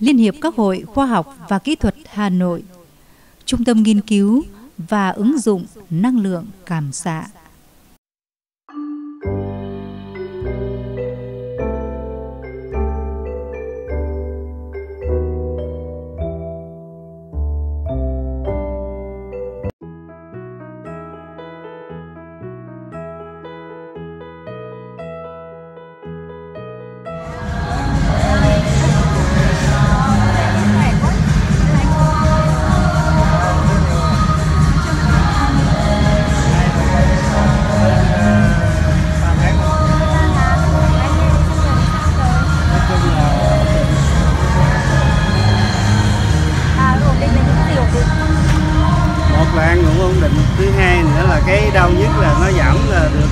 Liên hiệp các hội khoa học và kỹ thuật Hà Nội, Trung tâm nghiên cứu và ứng dụng năng lượng cảm xạ.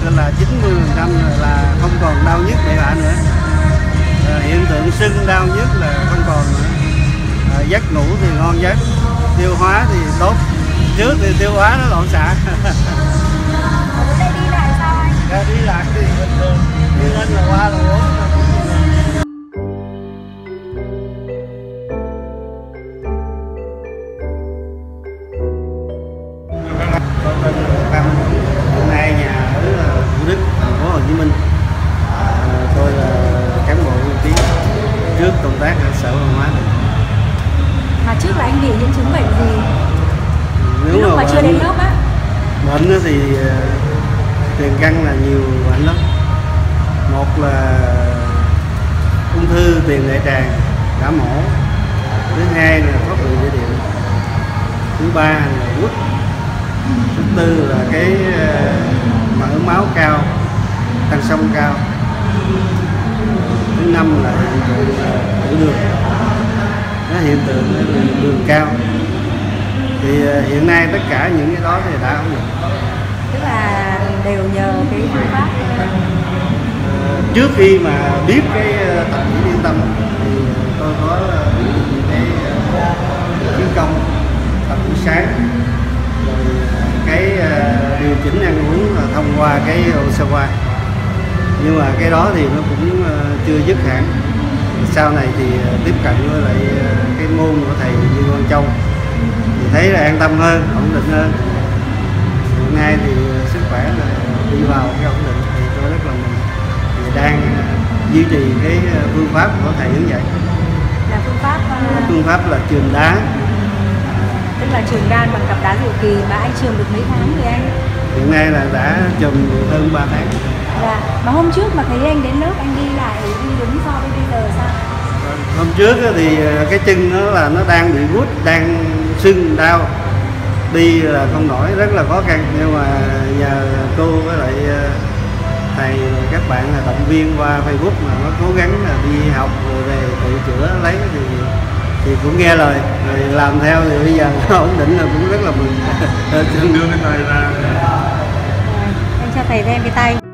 Là được là 90 phần trăm là không còn đau nhức bậy bạ nữa. À, hiện tượng sưng đau nhất là không còn nữa. À, giấc ngủ thì ngon giấc tiêu hóa thì tốt. Trước thì tiêu hóa nó loạn xạ. Đi lại sao anh? Đi lại thì bình thường. Đi lên là qua là uống chưa đến lớp á. bệnh thì à, tiền căn là nhiều bệnh lắm. Một là ung thư tiền đại tràng đã mổ. Thứ hai là thoát vị đĩa điện thứ ba là quất thứ tư là cái à, mỡ máu cao tăng sông cao. Thứ năm là hiện tượng tiểu đường. Nó hiện tượng là đường cao thì à, hiện nay tất cả những cái đó thì đã ổn định tức là đều nhờ cái phương pháp à, trước khi mà biết cái tập yên tâm thì tôi có những cái chiến công tập buổi sáng. Rồi cái điều chỉnh ăn uống thông qua cái Osawa. Nhưng mà cái đó thì nó cũng ờ, chưa dứt hẳn. Sau này thì ờ, tiếp cận với lại ờ, cái môn của thầy Dương Quang Châu thì thấy là an tâm hơn ổn định hơn. Hiện nay thì sức khỏe là đi vào cái ổn định thì tôi rất là mừng. Thì đang duy trì cái phương pháp của thầy hướng dẫn. Là phương pháp phương pháp là trường đá. Tức là trường đan bằng cặp đá diệu kỳ mà anh trường được mấy tháng rồi anh? Hiện nay là đã chùm hơn 3 tháng. Dạ, mà hôm trước mà thấy anh đến lớp anh đi lại đi đúng so với bây giờ sao? Hôm trước thì ờ, cái chân nó là nó đang bị gút, đang sưng đau. Đi là không nổi rất là khó khăn. Nhưng mà nhờ cô với lại ờ, thầy các bạn là động viên qua Facebook mà nó cố gắng là đi học rồi về tự chữa lấy thì thì cũng nghe lời. Rồi làm theo thì bây giờ nó ổn định là cũng rất là mừng. Đưa cái tay ra. Anh cho thầy đem cái tay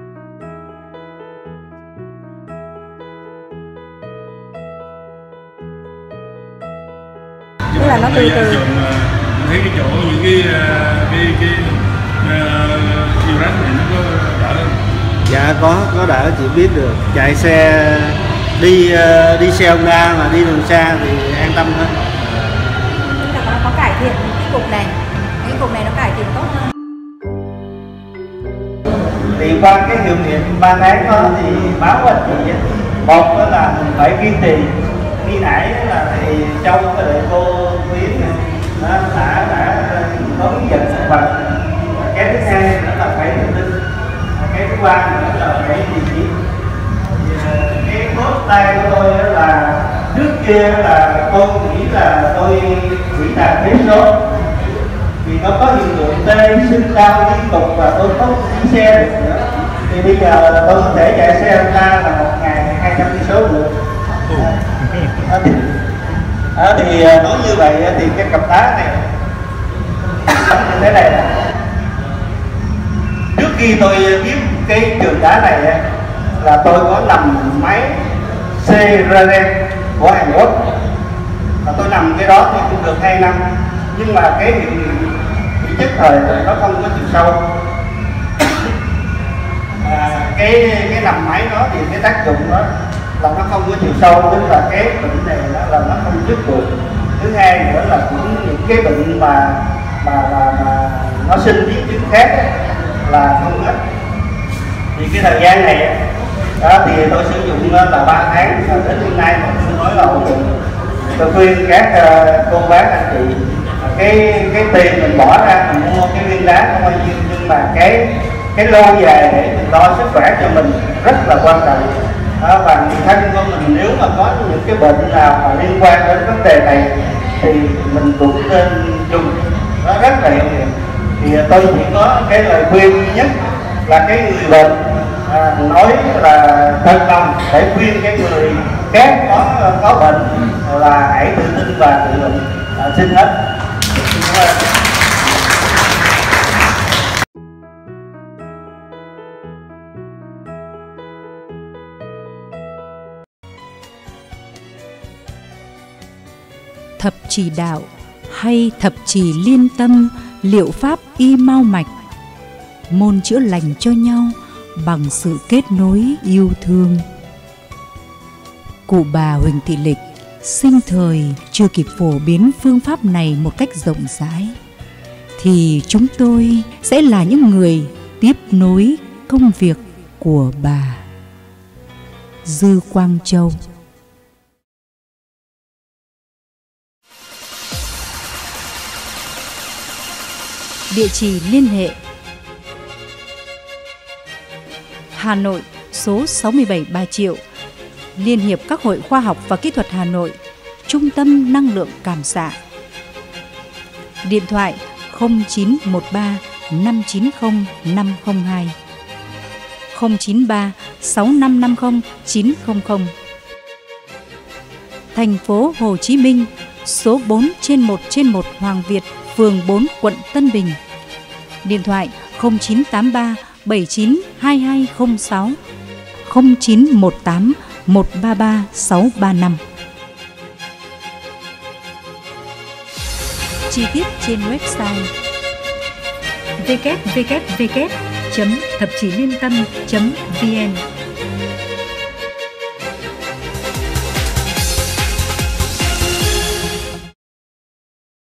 là nó từ từ. thấy cái chỗ những cái ờ, cái cái uh, rách này nó có đỡ không? dạ có có đỡ chị biết được. Chạy xe đi đi xe Honda mà đi đường xa thì an tâm hơn. Tức là nó có cải thiện cái cục này cái cục này nó cải thiện tốt hơn. Thì qua cái hiệu nghiệm 3 tháng đó thì báo với chị một đó là mình phải kiên trì khi nãy là thầy châu với lại cô tiến nó đã đã có hướng dẫn sản phẩm cái thứ hai nó là phải tự tin. Cái thứ ba nữa là phải tìm kiếm ờ, cái cốt tay của tôi là, trước kia là tôi nghĩ là tôi chỉ tàn phế đó vì nó có hiện tượng tê sưng đau liên tục và tôi không đi xe được nữa. Thì bây giờ tôi có thể chạy xe ra là một à, thì ờ, nói như vậy thì cái cặp đá này như thế này. Trước khi tôi kiếm cái trường đá này là tôi có nằm máy CRM của Hàn Quốc. Và tôi nằm cái đó thì cũng được 2 năm. Nhưng mà cái hiện bị chất thời nó không có chiều sâu. À, cái cái nằm máy đó thì cái tác dụng đó là nó không có chiều sâu tức là cái bệnh này nó là nó không dứt được. thứ hai nữa là cũng những cái bệnh mà mà mà, mà nó sinh biến chứng khác ấy, là không hết thì cái thời gian này đó thì tôi sử dụng ờ, là 3 tháng và đến hôm nay mà tôi nói là ổn định tôi khuyên các uh, cô bác anh chị cái cái tiền mình bỏ ra mình mua cái viên đá không bao nhiêu nhưng mà cái cái lâu dài để mình lo sức khỏe cho mình rất là quan trọng đó, và người thân của mình nếu mà có những cái bệnh nào mà liên quan đến vấn đề này thì mình cũng nên dùng. Nó rất là hiệu nghiệm. Thì tôi chỉ có cái lời khuyên duy nhất là cái người bệnh à, nói là thật lòng để khuyên cái người khác có có bệnh là hãy tự tin và tự bệnh à, xin hết. Thập trì đạo hay thập trì liên tâm, liệu pháp y mau mạch, môn chữa lành cho nhau bằng sự kết nối yêu thương. Cụ bà huỳnh thị lịch, sinh thời chưa kịp phổ biến phương pháp này một cách rộng rãi, thì chúng tôi sẽ là những người tiếp nối công việc của bà. Dư quang châu Địa chỉ liên hệ. Hà Nội, số 67 Ba Triệu. Liên hiệp các hội khoa học và kỹ thuật Hà Nội, Trung tâm năng lượng cảm xạ. Điện thoại 0913 590 502 093 6550 900 Thành phố Hồ Chí Minh, số 4 trên 1 trên 1 Hoàng Việt, phường 4 quận Tân Bình. Điện thoại 0983 792206 0918 133 635. Chi tiết trên website www.thậpchỉliêntâm.vn